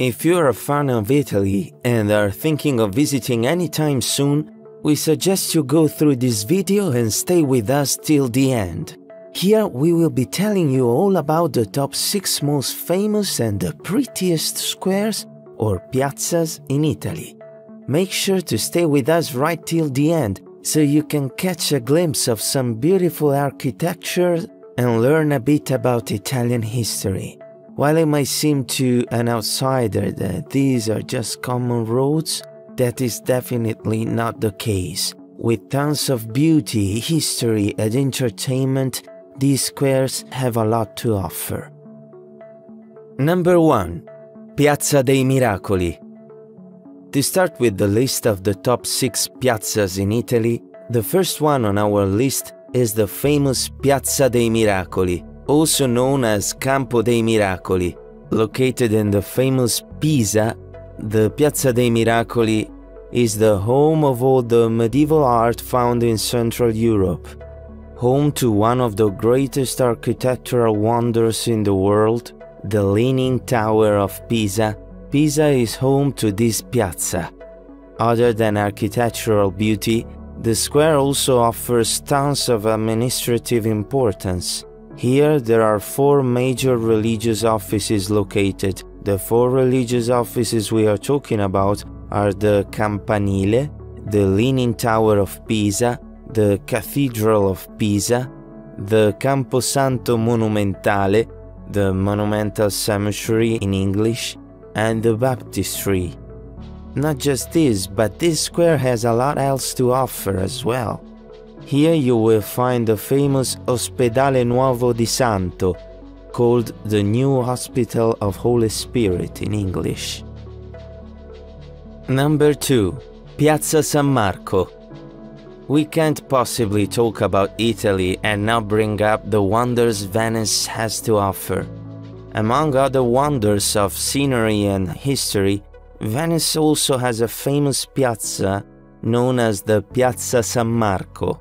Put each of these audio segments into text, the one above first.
If you're a fan of Italy and are thinking of visiting anytime soon, we suggest you go through this video and stay with us till the end. Here we will be telling you all about the top 6 most famous and the prettiest squares or piazzas in Italy. Make sure to stay with us right till the end so you can catch a glimpse of some beautiful architecture and learn a bit about Italian history. While it might seem to an outsider that these are just common roads, that is definitely not the case. With tons of beauty, history, and entertainment, these squares have a lot to offer. Number 1 Piazza dei Miracoli. To start with the list of the top 6 piazzas in Italy, the first one on our list is the famous Piazza dei Miracoli, also known as Campo dei Miracoli. Located in the famous Pisa, the Piazza dei Miracoli is the home of all the medieval art found in Central Europe, home to one of the greatest architectural wonders in the world, the Leaning Tower of Pisa. Pisa is home to this piazza. Other than architectural beauty, the square also offers tons of administrative importance. Here there are four major religious offices located. The four religious offices we are talking about are the Campanile, the Leaning Tower of Pisa, the Cathedral of Pisa, the Camposanto Monumentale, the Monumental Cemetery in English, and the Baptistry. Not just this, but this square has a lot else to offer as well. Here you will find the famous Ospedale Nuovo di Santo, called the New Hospital of Holy Spirit in English. Number 2. Piazza San Marco. We can't possibly talk about Italy and not bring up the wonders Venice has to offer. Among other wonders of scenery and history, Venice also has a famous piazza known as the Piazza San Marco.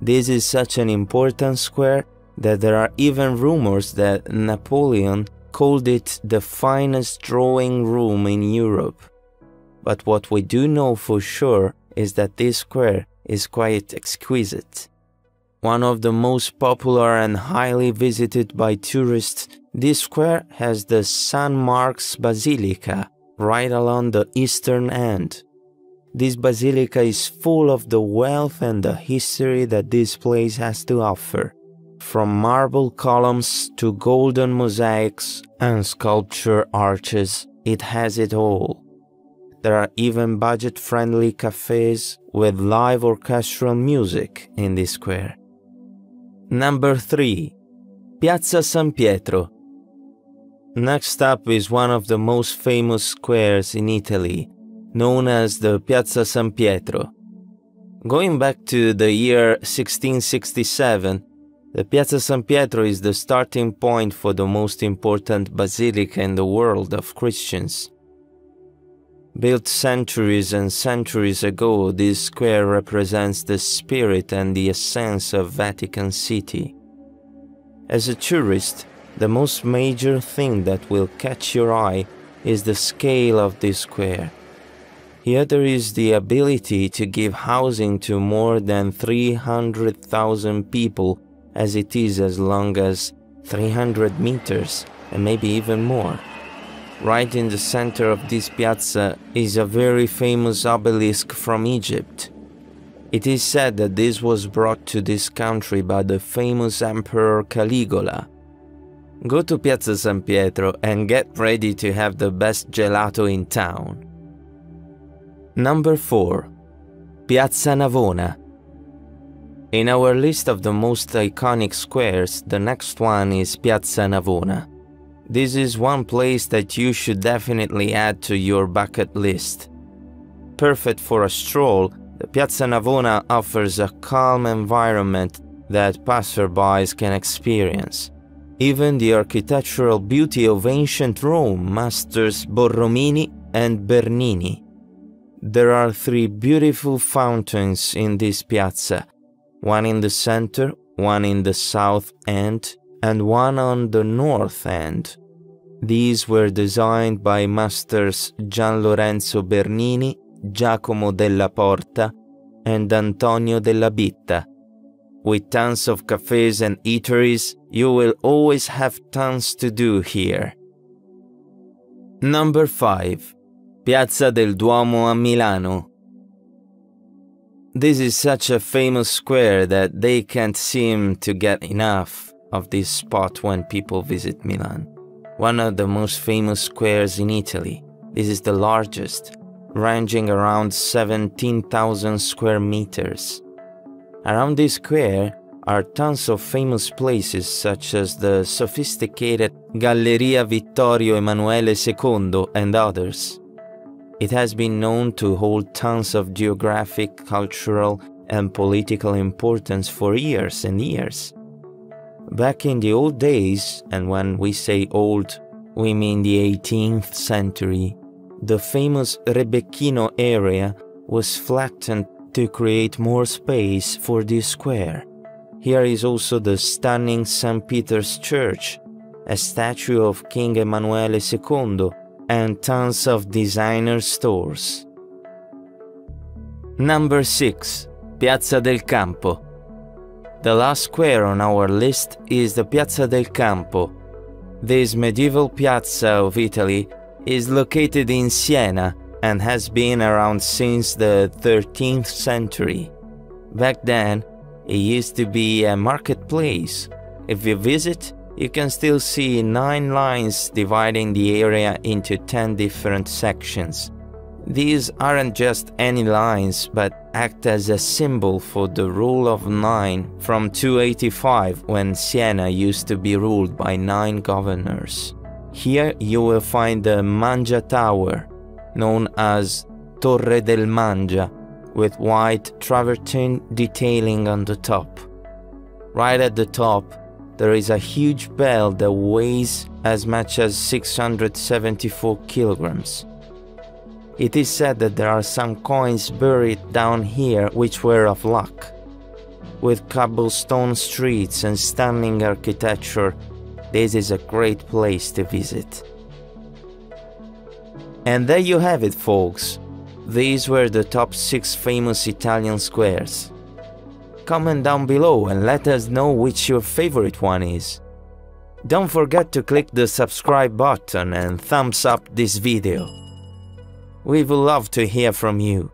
This is such an important square that there are even rumors that Napoleon called it the finest drawing room in Europe. But what we do know for sure is that this square is quite exquisite. One of the most popular and highly visited by tourists, this square has the San Mark's Basilica right along the eastern end. This basilica is full of the wealth and the history that this place has to offer. From marble columns to golden mosaics and sculpture arches, it has it all. There are even budget friendly cafes with live orchestral music in this square. Number 3 Piazza San Pietro. Next up is one of the most famous squares in Italy, known as the Piazza San Pietro. Going back to the year 1667, the Piazza San Pietro is the starting point for the most important basilica in the world of Christians. Built centuries and centuries ago, this square represents the spirit and the essence of Vatican City. As a tourist, the most major thing that will catch your eye is the scale of this square. Here there is the ability to give housing to more than 300,000 people as it is as long as 300 meters and maybe even more. Right in the center of this piazza is a very famous obelisk from Egypt. It is said that this was brought to this country by the famous Emperor Caligula. Go to Piazza San Pietro and get ready to have the best gelato in town. Number 4. Piazza Navona. In our list of the most iconic squares, the next one is Piazza Navona. This is one place that you should definitely add to your bucket list. Perfect for a stroll, the Piazza Navona offers a calm environment that passerbys can experience. Even the architectural beauty of ancient Rome masters Borromini and Bernini. There are three beautiful fountains in this piazza one in the center, one in the south end, and one on the north end. These were designed by masters Gian Lorenzo Bernini, Giacomo della Porta, and Antonio della Bitta. With tons of cafes and eateries, you will always have tons to do here. Number 5. Piazza del Duomo a Milano. This is such a famous square that they can't seem to get enough of this spot when people visit Milan. One of the most famous squares in Italy. This is the largest, ranging around 17,000 square meters. Around this square are tons of famous places such as the sophisticated Galleria Vittorio Emanuele II and others. It has been known to hold tons of geographic, cultural, and political importance for years and years. Back in the old days, and when we say old, we mean the 18th century, the famous Rebecchino area was flattened to create more space for the square. Here is also the stunning St. Peter's Church, a statue of King Emanuele II, and tons of designer stores. Number 6. Piazza del Campo. The last square on our list is the Piazza del Campo. This medieval piazza of Italy is located in Siena and has been around since the 13th century. Back then, it used to be a marketplace. If you visit, you can still see nine lines dividing the area into 10 different sections. These aren't just any lines, but act as a symbol for the rule of nine from 285 when Siena used to be ruled by nine governors. Here you will find the Mangia Tower, known as Torre del Mangia, with white travertine detailing on the top. Right at the top, there is a huge bell that weighs as much as 674 kilograms. It is said that there are some coins buried down here which were of luck. With cobblestone streets and stunning architecture, this is a great place to visit. And there you have it, folks. These were the top 6 famous Italian squares. Comment down below and let us know which your favorite one is. Don't forget to click the subscribe button and thumbs up this video. We would love to hear from you.